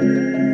Música